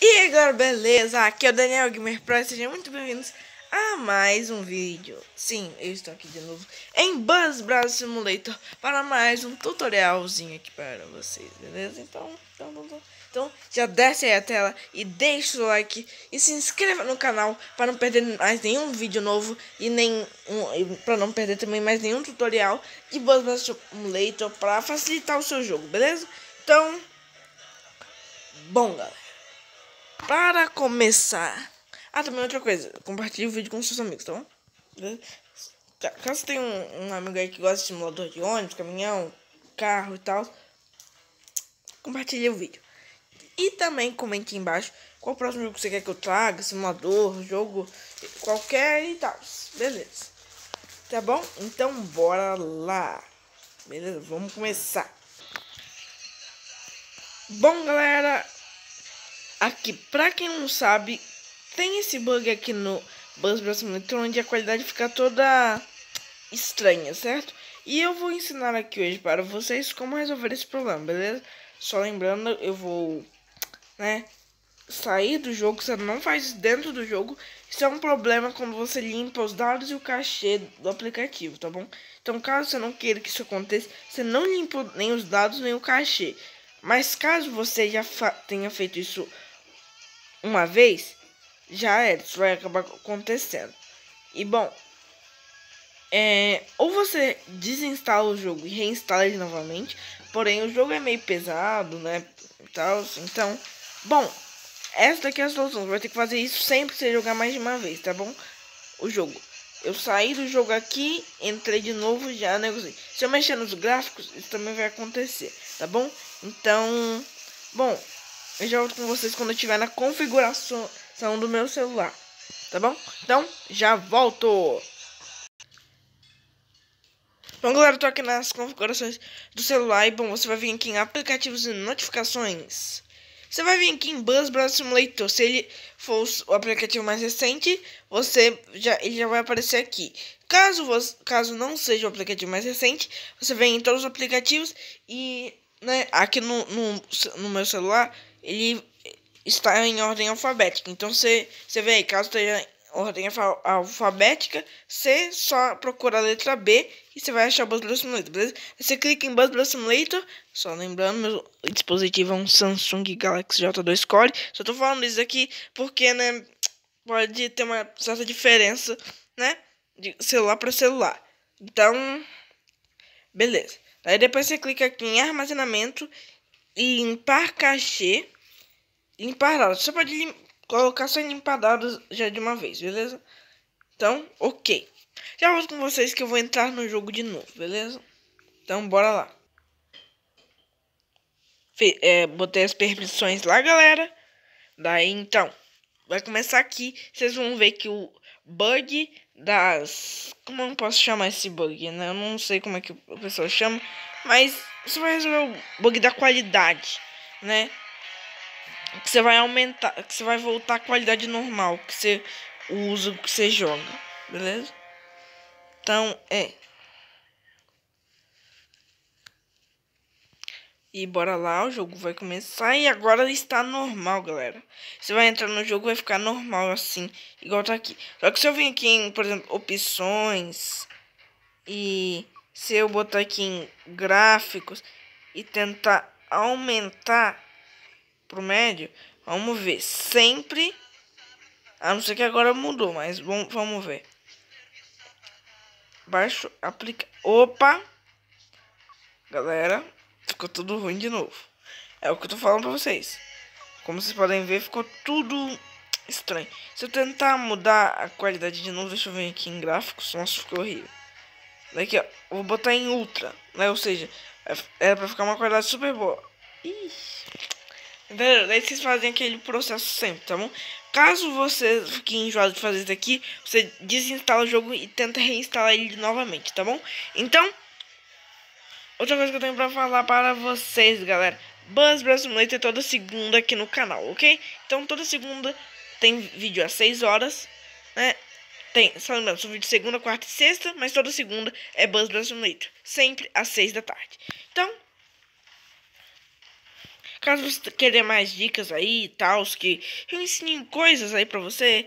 E agora, beleza? Aqui é o Daniel Gamer Pro, sejam muito bem-vindos a mais um vídeo. Sim, eu estou aqui de novo em Buzz Browser Simulator para mais um tutorialzinho aqui para vocês, beleza? Então, então, então, então já desce aí a tela e deixa o like e se inscreva no canal para não perder mais nenhum vídeo novo e nem um, para não perder também mais nenhum tutorial de Buzz Browser Simulator para facilitar o seu jogo, beleza? Então, Bom, galera, para começar... Ah, também outra coisa, compartilhe o vídeo com seus amigos, tá bom? Caso tenha um, um amigo aí que gosta de simulador de ônibus, caminhão, carro e tal, compartilhe o vídeo. E também comente aí embaixo qual o próximo jogo que você quer que eu traga, simulador, jogo, qualquer e tal. Beleza. Tá bom? Então bora lá. Beleza? Vamos começar. Bom, galera, Aqui, pra quem não sabe, tem esse bug aqui no Buzz Bros Simulator onde a qualidade fica toda estranha, certo? E eu vou ensinar aqui hoje para vocês como resolver esse problema, beleza? Só lembrando, eu vou, né, sair do jogo, você não faz dentro do jogo. Isso é um problema quando você limpa os dados e o cachê do aplicativo, tá bom? Então, caso você não queira que isso aconteça, você não limpa nem os dados nem o cachê. Mas caso você já tenha feito isso uma vez, já era, isso vai acabar acontecendo. E bom, é, ou você desinstala o jogo e reinstala ele novamente, porém o jogo é meio pesado, né, tal, então, bom, essa daqui é a solução, você vai ter que fazer isso sempre que você jogar mais de uma vez, tá bom? O jogo. Eu saí do jogo aqui, entrei de novo já negociei. Se eu mexer nos gráficos, isso também vai acontecer, tá bom? Então, bom, eu já volto com vocês quando eu estiver na configuração do meu celular. Tá bom? Então, já volto! Bom, galera, eu tô aqui nas configurações do celular e, bom, você vai vir aqui em aplicativos e notificações. Você vai vir aqui em Buzz Browser Simulator. Se ele for o aplicativo mais recente, você já, ele já vai aparecer aqui. Caso, você, caso não seja o aplicativo mais recente, você vem em todos os aplicativos e, né, aqui no, no, no meu celular, ele está em ordem alfabética. Então você, você vê aí, caso esteja em ordem alfabética, você só procura a letra B e você vai achar o Buzz Simulator, beleza? Você clica em Buzz Simulator, só lembrando, meu dispositivo é um Samsung Galaxy J2 Core. Só tô falando isso aqui porque, né, pode ter uma certa diferença, né, de celular para celular. Então, beleza. Aí depois você clica aqui em armazenamento e limpar cachê limpar dados. Você pode colocar sem limpar dados já de uma vez, beleza? Então, ok. Já volto com vocês que eu vou entrar no jogo de novo, beleza? Então, bora lá. Fe é, botei as permissões lá, galera. Daí, então, vai começar aqui. Vocês vão ver que o bug das... Como eu posso chamar esse bug, né? Eu não sei como é que o pessoal chama. Mas você vai resolver o bug da qualidade, né? Que você vai aumentar, que você vai voltar a qualidade normal que você usa, que você joga, beleza? Então, é. E bora lá, o jogo vai começar e agora está normal, galera. Você vai entrar no jogo vai ficar normal assim, igual tá aqui. Só que se eu vir aqui em, por exemplo, opções e se eu botar aqui em gráficos e tentar aumentar pro médio, vamos ver. Sempre, a não ser que agora mudou, mas vamos, vamos ver. Baixo, aplica. Opa! Galera, ficou tudo ruim de novo. É o que eu tô falando pra vocês. Como vocês podem ver, ficou tudo estranho. Se eu tentar mudar a qualidade de novo, deixa eu ver aqui em gráficos. Nossa, ficou horrível. Daqui, ó, vou botar em ultra, né? Ou seja, é, era pra ficar uma qualidade super boa. Ixi. Entendeu? Daí vocês fazem aquele processo sempre, tá bom? Caso você fique enjoado de fazer isso daqui, você desinstala o jogo e tenta reinstalar ele novamente, tá bom? Então, outra coisa que eu tenho pra falar para vocês, galera. Buzz Bros Simulator toda segunda aqui no canal, ok? Então, toda segunda tem vídeo às 6 horas, né? Tem, só lembrando, são vídeos segunda, quarta e sexta, mas toda segunda é Buzz Bros Simulator. Sempre às 6 da tarde. Então, Caso você queira mais dicas aí e tal, que eu ensine coisas aí pra você.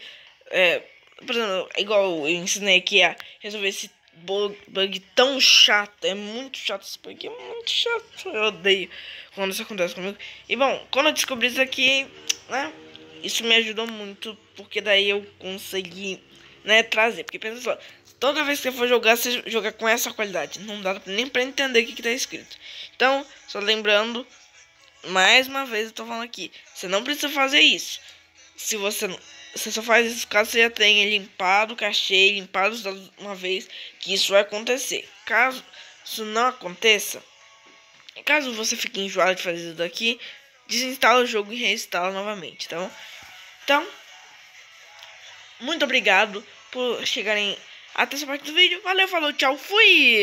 É, por exemplo, igual eu ensinei aqui a resolver esse bug, bug tão chato. É muito chato esse bug, é muito chato. Eu odeio quando isso acontece comigo. E bom, quando eu descobri isso aqui, né? Isso me ajudou muito, porque daí eu consegui, né, trazer. Porque pensa só, toda vez que você for jogar, você joga com essa qualidade. Não dá nem pra entender o que, que tá escrito. Então, só lembrando, mais uma vez eu tô falando aqui, você não precisa fazer isso. Se você você só faz isso caso você já tenha limpado o cachê, limpado os dados uma vez, que isso vai acontecer. Caso isso não aconteça, caso você fique enjoado de fazer isso daqui, desinstala o jogo e reinstala novamente, tá bom? Então, muito obrigado por chegarem até essa parte do vídeo. Valeu, falou, tchau, fui!